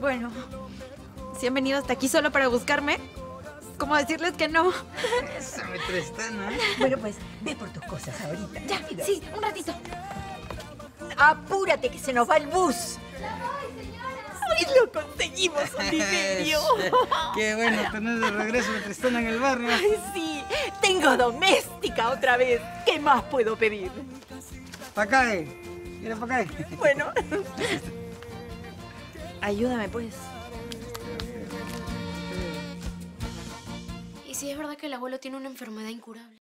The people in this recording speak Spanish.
Bueno, si han venido hasta aquí solo para buscarme, ¿cómo decirles que no? Esa me Tristana. Bueno, pues ve por tus cosas ahorita. Ya, rápido. sí, un ratito. Apúrate que se nos va el bus. ¡Ay, lo conseguimos, Oliverio! Qué bueno tener de regreso a Tristana en el barrio. Ay, sí, tengo doméstica otra vez. ¿Qué más puedo pedir? Pa' acá, eh. Mira pa' acá. eh. Bueno, Ayúdame, pues. ¿Y si es verdad que el abuelo tiene una enfermedad incurable?